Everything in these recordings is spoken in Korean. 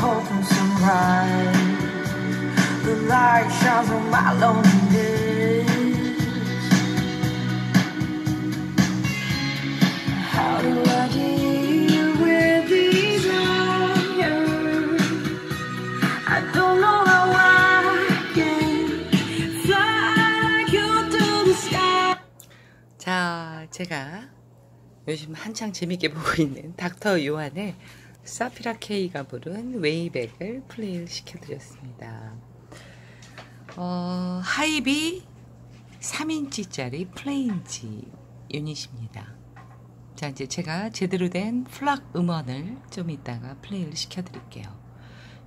hope from sunrise. The light shines on my loneliness. 자, 제가 요즘 한창 재밌게 보고 있는 닥터 요한의 Safira K가 부른 Way Back을 플레이를 시켜드렸습니다. 어, 하이비 3인치짜리 full range 유닛입니다. 자, 이제 제가 제대로 된 FLAC 음원을 좀 이따가 플레이를 시켜드릴게요.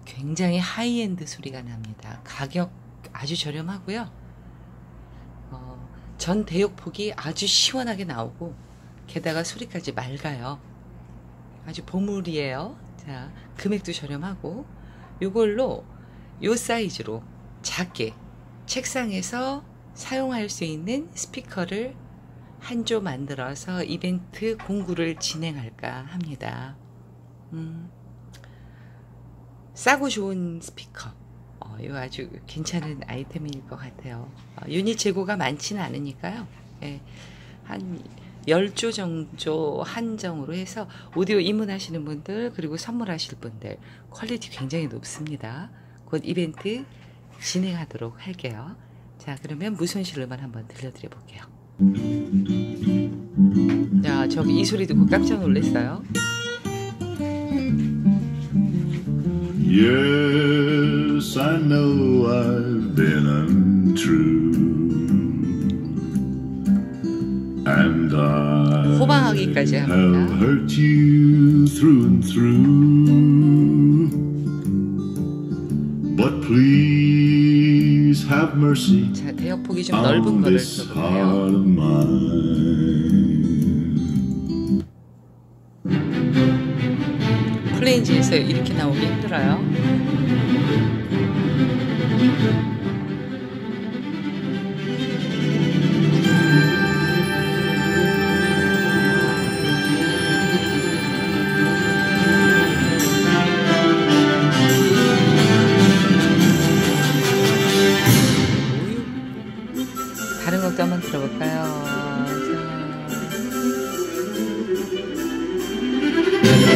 굉장히 하이엔드 소리가 납니다. 가격 아주 저렴하고요. 어, 전 대역폭이 아주 시원하게 나오고 게다가 소리까지 맑아요. 아주 보물이에요. 자, 금액도 저렴하고 요걸로 요 사이즈로 작게 책상에서 사용할 수 있는 스피커를 한 조 만들어서 이벤트 공구를 진행할까 합니다. 음, 싸고 좋은 스피커. 어, 이거 아주 괜찮은 아이템일 것 같아요. 어, 유닛 재고가 많지는 않으니까요. 예, 한 10조 정도 한정으로 해서 오디오 입문하시는 분들 그리고 선물하실 분들 퀄리티 굉장히 높습니다. 곧 이벤트 진행하도록 할게요. 자 그러면 무손실 음원 한번 들려드려 볼게요. 야 저기 이 소리 듣고 깜짝 놀랐어요. Yes, I know I've been untrue. And I 호방하기까지 have 합니다. hurt you through and through. But please have mercy 자 대역폭이 좀 on 넓은 거를 this 들어볼게요. heart of mine. 플레인지에서 이렇게 나오기 힘들어요. 다른 것도 한번 들어볼까요? 자.